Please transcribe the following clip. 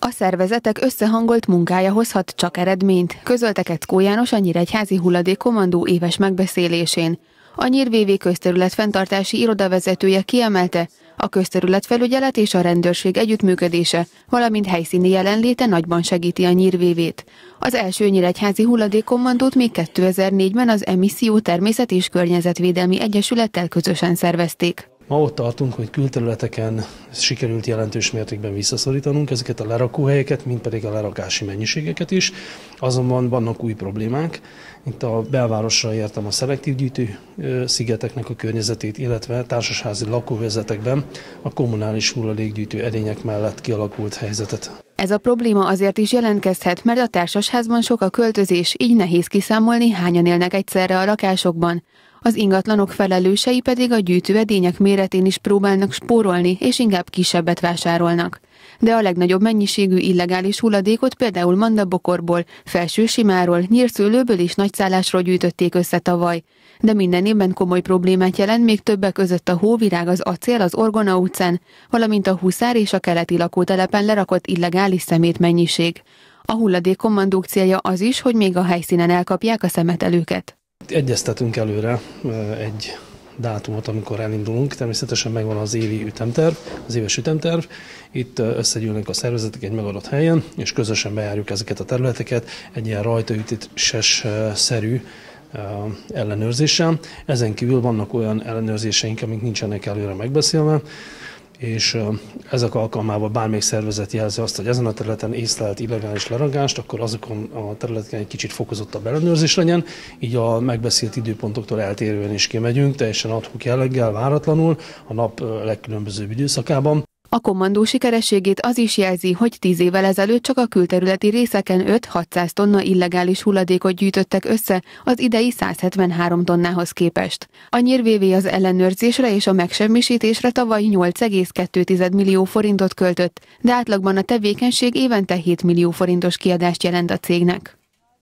A szervezetek összehangolt munkája hozhat csak eredményt, közölte Keckó János a Nyíregyházi Hulladékkommandó éves megbeszélésén. A Nyír közterület fenntartási irodavezetője kiemelte, a közterületfelügyelet és a rendőrség együttműködése, valamint helyszíni jelenléte nagyban segíti a nyírvévét. Az első nyíregyházi hulladékkommandót még 2004-ben az Emisszió Természet és Környezetvédelmi Egyesülettel közösen szervezték. Ma ott tartunk, hogy külterületeken sikerült jelentős mértékben visszaszorítanunk ezeket a lerakóhelyeket, mint pedig a lerakási mennyiségeket is. Azonban vannak új problémák. Itt a belvárosra értem a szelektív gyűjtő szigeteknek a környezetét, illetve társasházi lakóvezetekben a kommunális hulladékgyűjtő edények mellett kialakult helyzetet. Ez a probléma azért is jelentkezhet, mert a társasházban sok a költözés, így nehéz kiszámolni, hányan élnek egyszerre a lakásokban. Az ingatlanok felelősei pedig a gyűjtőedények méretén is próbálnak spórolni, és inkább kisebbet vásárolnak. De a legnagyobb mennyiségű illegális hulladékot például Mandabokorból, Felsősimáról, Nyírszőlőből és Nagyszállásról gyűjtötték össze tavaly. De minden évben komoly problémát jelent még többek között a hóvirág, az acél, az Orgona utcán, valamint a Huszár és a keleti lakótelepen lerakott illegális szemét mennyiség. A hulladék kommandók célja az is, hogy még a helyszínen elkapják a szemetelőket. Egyeztetünk előre egy dátumot, amikor elindulunk. Természetesen megvan az évi ütemterv, az éves ütemterv. Itt összegyűlnek a szervezetek egy megadott helyen, és közösen bejárjuk ezeket a területeket egy ilyen rajtaütéses szerű ellenőrzéssel. Ezen kívül vannak olyan ellenőrzéseink, amik nincsenek előre megbeszélve, és ezek alkalmával bármelyik szervezet jelzi azt, hogy ezen a területen észlelt illegális leragást, akkor azokon a területeken egy kicsit fokozottabb ellenőrzés legyen, így a megbeszélt időpontoktól eltérően is kimegyünk, teljesen adhok jelleggel, váratlanul, a nap legkülönbözőbb időszakában. A kommandó sikerességét az is jelzi, hogy tíz évvel ezelőtt csak a külterületi részeken 5-600 tonna illegális hulladékot gyűjtöttek össze az idei 173 tonnához képest. A nyírvévé az ellenőrzésre és a megsemmisítésre tavaly 8,2 millió forintot költött, de átlagban a tevékenység évente 7 millió forintos kiadást jelent a cégnek.